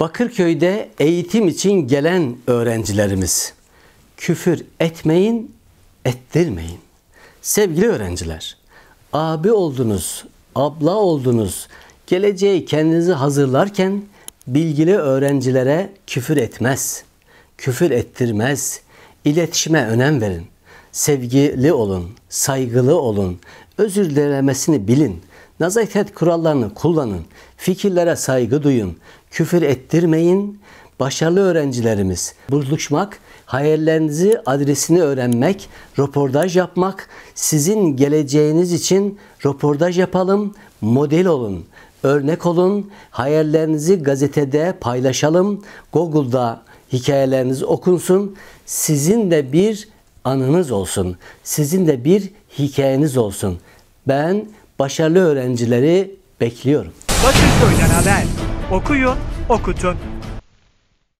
Bakırköy'de eğitim için gelen öğrencilerimiz küfür etmeyin, ettirmeyin. Sevgili öğrenciler, abi oldunuz, abla oldunuz. Geleceği kendinizi hazırlarken bilgili öğrencilere küfür etmez, küfür ettirmez. İletişime önem verin. Sevgili olun, saygılı olun. Özür dilemesini bilin. Nazaket kurallarını kullanın. Fikirlere saygı duyun. Küfür ettirmeyin. Başarılı öğrencilerimiz buluşmak, hayallerinizi adresini öğrenmek, röportaj yapmak, sizin geleceğiniz için röportaj yapalım, model olun, örnek olun, hayallerinizi gazetede paylaşalım, Google'da hikayeleriniz okunsun, sizin de bir anınız olsun, sizin de bir hikayeniz olsun. Ben başarılı öğrencileri bekliyorum. Bakırköy'den haber. Okuyun, okutun.